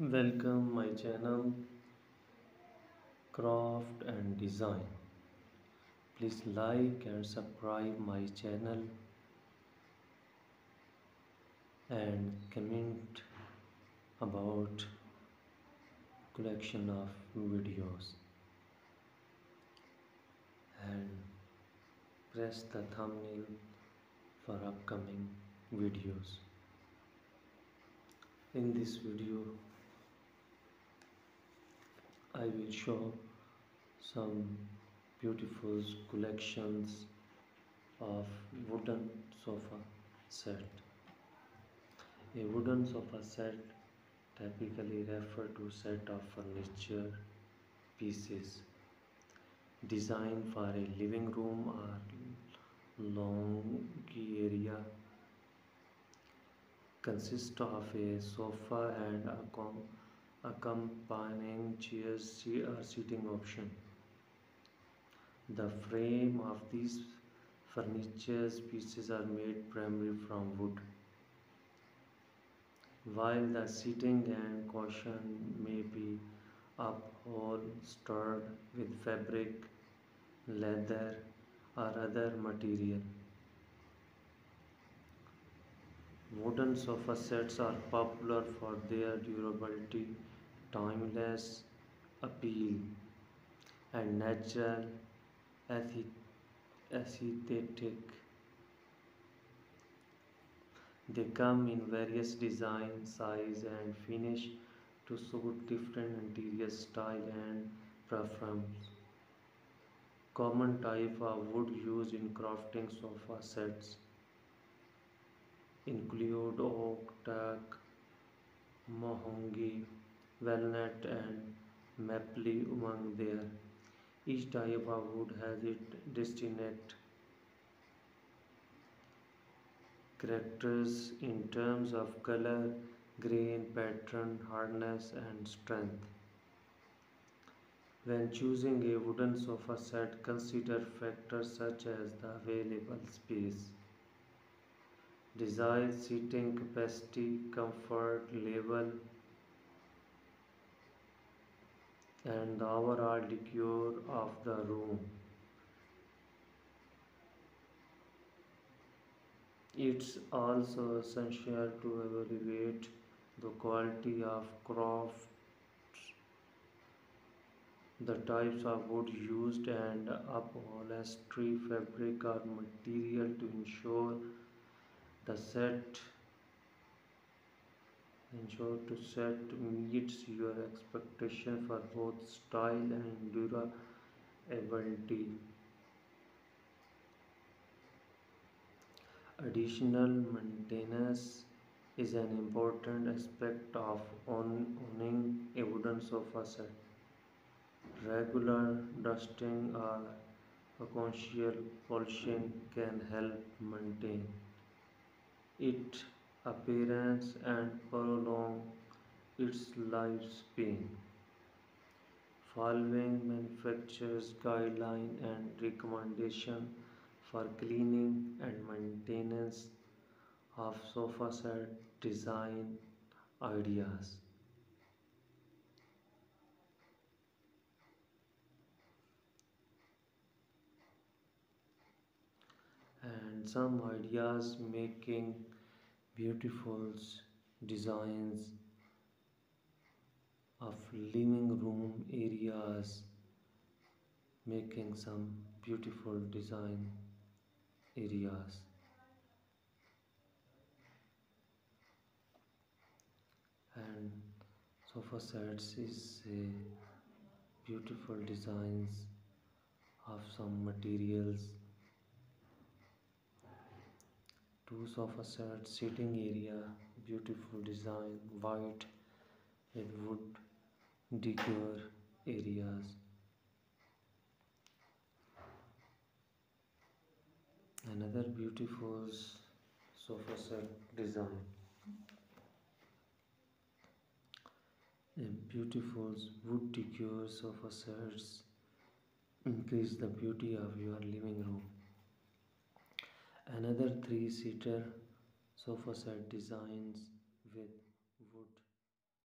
Welcome my channel Craft and Design. Please like and subscribe my channel and comment about collection of videos and press the thumbnail for upcoming videos. In this video I will show some beautiful collections of wooden sofa set. A wooden sofa set typically refer to set of furniture pieces designed for a living room or lounge area consist of a sofa and a accompanying chairs or uh, seating option. The frame of these furniture pieces are made primarily from wood, while the seating and cushion may be upholstered with fabric, leather, or other material. Wooden sofa sets are popular for their durability timeless appeal and natural aesthetic. They come in various design, size and finish to suit different interior style and preference. Common type of wood used in crafting sofa sets include oak, teak, mahogany, walnut and maple among there. Each type of wood has its distinct characters in terms of color, grain, pattern, hardness and strength. When choosing a wooden sofa set, consider factors such as the available space, desired seating capacity, comfort level, and the overall decor of the room. It's also essential to evaluate the quality of crafts, the types of wood used, and upholstery fabric or material to ensure the set ensure to set meets your expectation for both style and durability. Additional maintenance is an important aspect of owning a wooden sofa set. Regular dusting or occasional polishing can help maintain it appearance and prolong its lifespan. Following manufacturer's guideline and recommendation for cleaning and maintenance of sofa set design ideas. and some ideas making beautiful designs of living room areas making some beautiful design areas. And sofa sets is a beautiful designs of some materials two sofa sets sitting area beautiful design white and wood decor areas. Another beautiful sofa set design. A beautiful wood decor sofa sets increase the beauty of your living room Another three-seater sofa set designs with wood